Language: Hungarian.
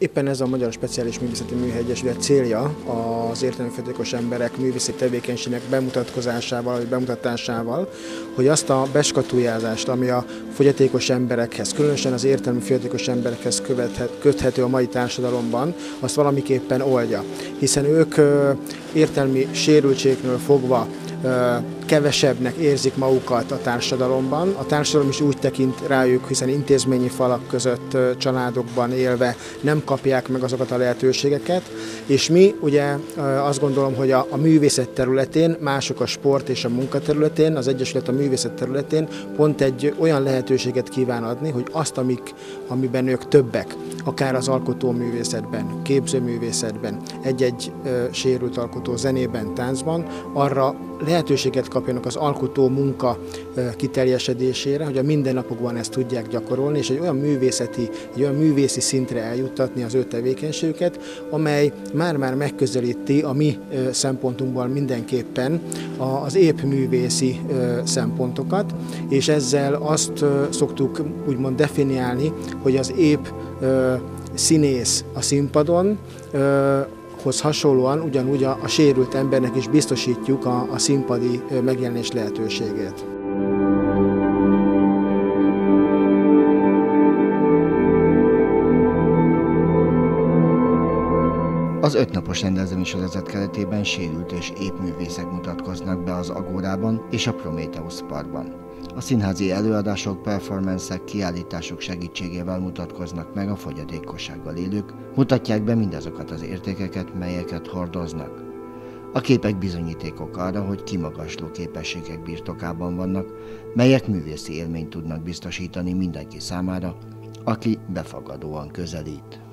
Éppen ez a Magyar Speciális Művészeti Műhegyesület célja az értelmi fogyatékos emberek művészeti tevékenységnek bemutatkozásával, vagy bemutatásával, hogy azt a beskatujázást, ami a fogyatékos emberekhez, különösen az értelmi emberekhez követhet, köthető a mai társadalomban, azt valamiképpen oldja. Hiszen ők értelmi sérültségnél fogva kevesebbnek érzik magukat a társadalomban. A társadalom is úgy tekint rájuk, hiszen intézményi falak között családokban élve nem kapják meg azokat a lehetőségeket, és mi ugye azt gondolom, hogy a, a művészet területén, mások a sport és a munkaterületén, az Egyesület a művészet területén pont egy olyan lehetőséget kíván adni, hogy azt, amik, amiben ők többek, akár az alkotóművészetben, képzőművészetben, egy-egy sérült alkotó zenében, táncban, arra lehetőséget kapjanak az alkotó munka kiteljesedésére, hogy a mindennapokban ezt tudják gyakorolni, és egy olyan művészeti, egy olyan művészi szintre eljuttatni az ő tevékenységüket, amely már-már megközelíti a mi szempontunkból mindenképpen az épp művészi szempontokat, és ezzel azt szoktuk úgymond definiálni, hogy az épp színész a színpadon, hoz hasonlóan ugyanúgy a, a sérült embernek is biztosítjuk a, a színpadi megjelenés lehetőségét. Az ötnapos rendezvénysorozat keretében sérült és épművészek mutatkoznak be az Agórában és a Prometheus Parkban. A színházi előadások, performancek, kiállítások segítségével mutatkoznak meg a fogyatékossággal élők, mutatják be mindazokat az értékeket, melyeket hordoznak. A képek bizonyítékok arra, hogy kimagasló képességek birtokában vannak, melyek művészi élményt tudnak biztosítani mindenki számára, aki befogadóan közelít.